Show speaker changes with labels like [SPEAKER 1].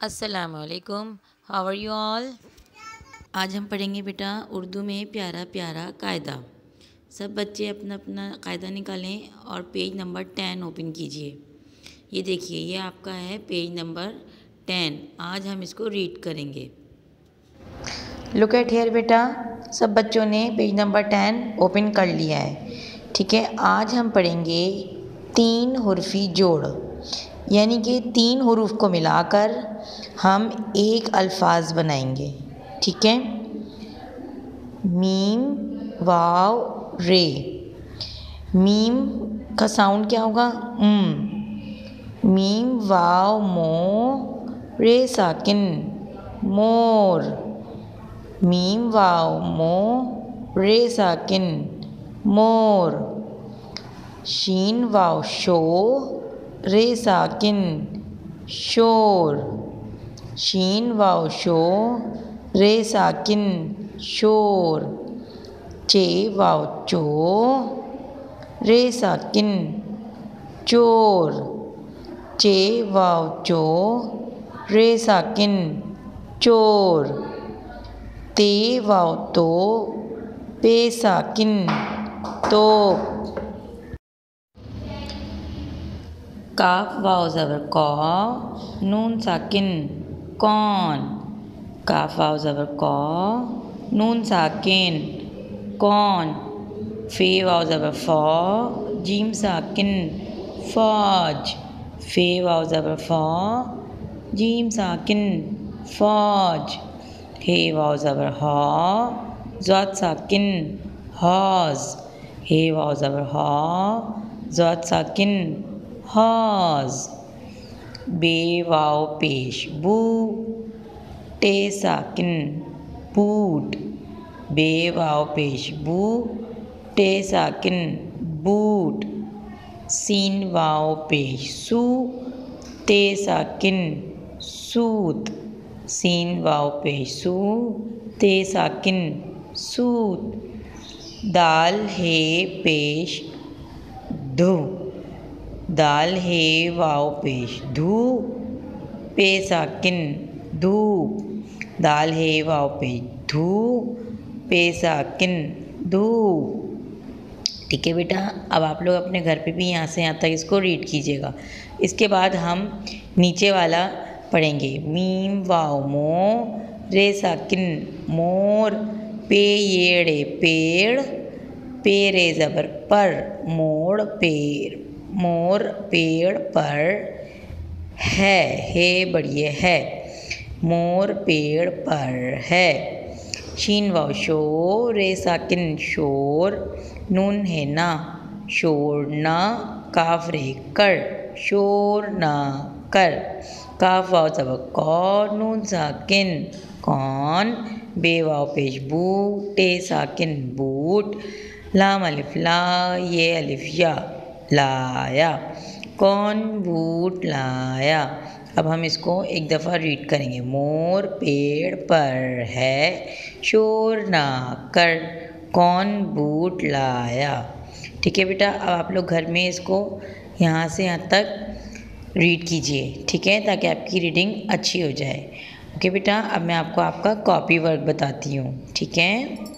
[SPEAKER 1] असलकुम how are you all आज हम पढ़ेंगे बेटा उर्दू में प्यारा प्यारा कायदा। सब बच्चे अपना अपना कायदा निकालें और पेज नंबर टेन ओपन कीजिए। ये देखिए, ये आपका है पेज नंबर टेन। आज हम इसको रीड करेंगे। लुक एट हेयर बेटा। सब बच्चों ने पेज नंबर टेन ओपन कर लिया है। ठीक है, आज हम पढ़ेंगे तीन हरफी जोड़। यानी कि तीन हरूफ को मिलाकर हम एक अल्फाज बनाएँगे, ठीक है? मीम, वाव, रे। मीम का साउंड क्या होगा? उम। मीम, वाव मो रे, साकिन, मोर। मीम, वाव मो रे, साकिन, मोर। शीन, वाव, शो रे साकिन शोर, शीन वाव शो रे साकिन शोर, चे वाव चो रे साकिन चोर, चे वाव चो रे साकिन चोर, ते वाव तो पे साकिन तो काफ वाव ज़बर कौ नून साकिन, कौन? काफ वाव ज़बर कौ नून साकिन, कौन? फे वाव ज़बर फौ, जीम साकिन, फौज। फे वाव ज़बर फौ, जीम साकिन, फौज। हे वाव ज़बर हौ ज़ात साकिन, हौज। हे वाव ज़बर हौ ज़ात साकिन हौज बे वाव पेश। बू। टे साकिन। बूट। बे वाव पेश। बू। टे साकिन। बूट। सीन वाव पेश। सू। ते साकिन। सूत। सीन वाव पेश। सू। ते साकिन। सूत। दाल है पेश। धू। दाल हे वाव पेश। धू पे साकिन धूप दाल हे वाव पेश। धू पे साकिन धूप ठीक है बेटा, अब आप लोग अपने घर पे भी यहाँ से यहाँ तक इसको रीड कीजिएगा। इसके बाद हम नीचे वाला पढ़ेंगे। मीम वाव मो रे साकिन मोर, पे, येड़े, पेड़, पे, रे, ज़बर, पर, मोड़ पेड़ मोर पेड़ पर है, हे बढ़िए है। मोर पेड़ पर है। शीन व शोर रे साकिन, शोर नून है ना। शोर ना काफ रे कर, शोर ना कर। काफ वाव सब कौन नून साकिन? कौन? बेवाव पेश बू टे साकिन बूट। लाम अलिफ ला, ये अलिफ या। लाया। कौन बूट लाया? अब हम इसको एक दफ़ा रीड करेंगे। मोर पेड़ पर है, शोर ना कर, कौन बूट लाया? ठीक है बेटा, अब आप लोग घर में इसको यहाँ से यहाँ तक रीड कीजिए, ठीक है? ताकि आपकी रीडिंग अच्छी हो जाए। ओके बेटा, अब मैं आपको आपका कॉपी वर्क बताती हूँ, ठीक है?